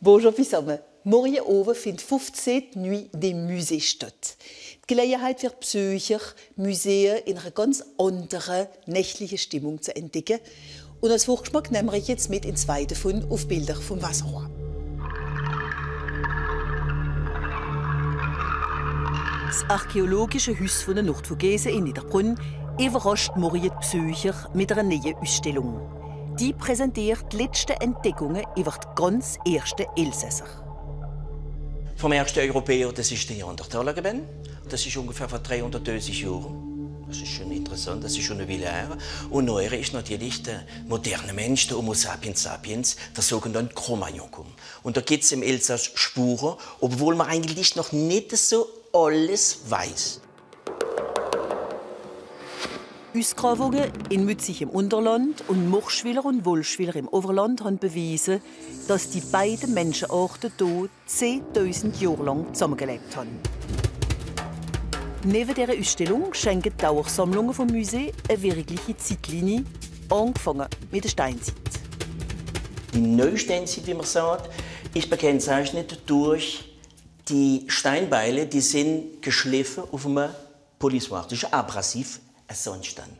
Bonjour zusammen. Morgen oben findet 15. Nuit des Musées statt. Die Gelegenheit für Besucher, Museen in einer ganz anderen nächtlichen Stimmung zu entdecken. Und als Vorgeschmack nehmen wir jetzt mit in zwei davon auf Bilder vom Wasserrohr. Das archäologische Haus von der Nordvogesen in Niederbrunn überrascht morgen die Besucher mit einer neuen Ausstellung. Die präsentiert die letzten Entdeckungen über die ganz ersten Elsässer. Vom ersten Europäer, das ist der Neandertaler gewesen. Das ist ungefähr vor 330 Jahren. Das ist schon interessant, das ist schon eine Weile her. Und neuer ist natürlich der moderne Mensch, der Homo sapiens sapiens, der sogenannte Cro-Magnon. Und da gibt es im Elsass Spuren, obwohl man eigentlich noch nicht so alles weiß. Ausgrabungen in Mützig im Unterland und Murschwiller und Wollschwiller im Oberland haben bewiesen, dass die beiden Menschenarten hier 10.000 Jahre lang zusammengelebt haben. Neben dieser Ausstellung schenken die Dauersammlungen vom Museum eine wirkliche Zeitlinie, angefangen mit der Steinzeit. Die Neusteinzeit, wie man sagt, ist gekennzeichnet durch die Steinbeile, die sind geschliffen auf einem Polissoir. Das ist abrasiv, ein Sandstein.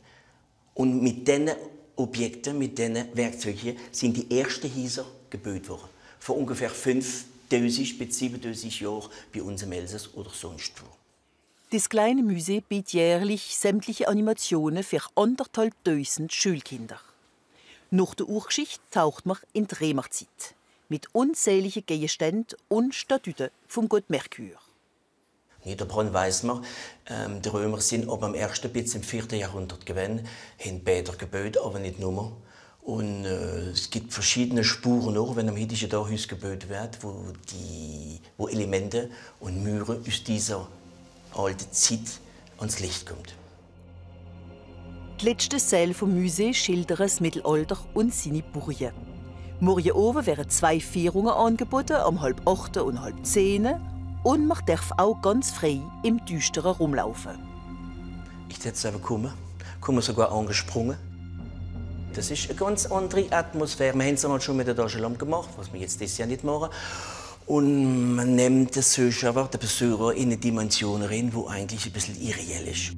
Und mit diesen Objekten, mit diesen Werkzeugen sind die ersten Häuser gebaut worden. Vor ungefähr 5000 bis 7000 Jahren bei uns im Elsass oder sonst wo. Das kleine Museum bietet jährlich sämtliche Animationen für anderthalbtausend Schulkinder. Nach der Urgeschichte taucht man in die Römerzeit mit unzähligen Gegenständen und Statuten vom Gott Merkur. Niederbronn weiß man, ähm, die Römer sind ab dem ersten bis im 4. Jahrhundert gewesen, haben Bäder gebaut, aber nicht nur. Und äh, es gibt verschiedene Spuren noch, wenn am heutigen Tag gebaut wird, wo, die, wo Elemente und Mühre aus dieser alten Zeit ans Licht kommen. Die letzten Säle vom Museum schildern das Mittelalter und seine Burgen. Morgen oben werden zwei Vierungen angeboten, um halb acht und halb zehn. Und man darf auch ganz frei im Düsteren rumlaufen. Ich jetzt selber kommen, komme sogar angesprungen. Das ist eine ganz andere Atmosphäre. Wir haben es einmal schon mit der Taschenlampe gemacht, was wir jetzt dieses Jahr nicht machen. Und man nimmt das Zuschauer, der Besucher, in eine Dimension rein, die eigentlich ein bisschen irreell ist.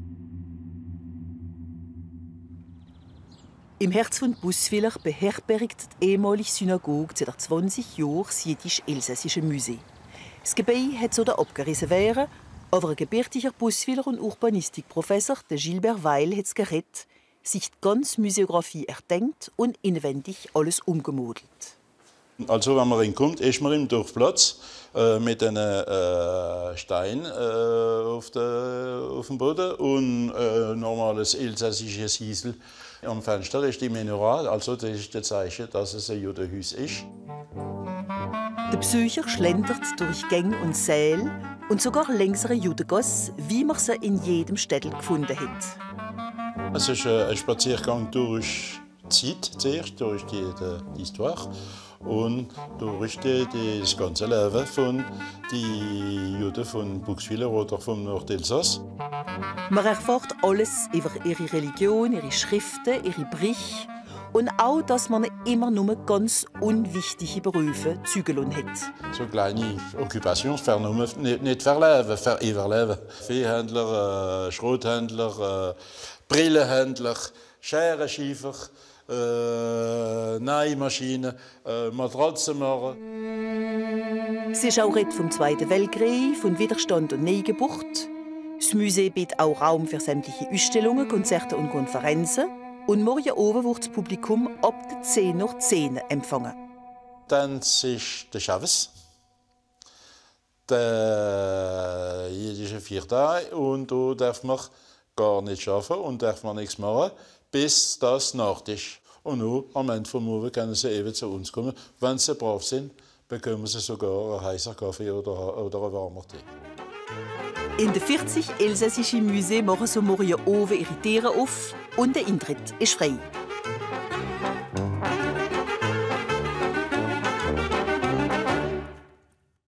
Im Herz von Buswiller beherbergt die ehemalige Synagoge seit 20 Jahren das jiddisch-elsässische Museum. Das Gebäude hat so abgerissen werden, aber ein gebürtiger Buswiller und Urbanistikprofessor, der Gilbert Weil, hat es gerettet, sich die ganze Museografie erdenkt und inwendig alles umgemodelt. Also wenn man reinkommt, ist man im Durchplatz äh, mit einem äh, Stein äh, auf, der, auf, dem Boden und äh, normales elsässisches Hiesel am Fenster ist die Mineral, also das ist das Zeichen, dass es ein Judenhaus ist. Der Besucher schlendert durch Gänge und Säle und sogar längsere Judengasse, wie man sie in jedem Städtel gefunden hat. Es ist ein Spaziergang durch die Zeit zuerst, durch die, die Histoire und durch die, das ganze Leben von den Juden von Buxwiller oder vom Nordelsass. Man erfährt alles über ihre Religion, ihre Schriften, ihre Brüche und auch, dass man immer nur ganz unwichtige Berufe zügeln hat. So kleine Occupations vernommen, nicht, nicht verleben, ver überleben. Viehhändler, äh, Schrothändler, äh, Brillenhändler, Scherenschiefer, äh, Nähmaschinen, äh, Matratzen machen. Es ist auch vom Zweiten Weltkrieg, von Widerstand und Neugeburt. Das Museum bietet auch Raum für sämtliche Ausstellungen, Konzerte und Konferenzen. Und morgen oben wird das Publikum ab der 10 nach 10 empfangen. Dann ist der Chavez, der jüdische Viertag. Und da darf man gar nicht arbeiten und darf man nichts machen, bis das Nacht ist. Und nun, am Ende vom Morgen können sie eben zu uns kommen. Wenn sie brav sind, bekommen sie sogar einen heißen Kaffee oder, oder einen warmen Tee. In den 40 elsässischen Museen machen so morgen oben ihre Tiere auf und der Eintritt ist frei.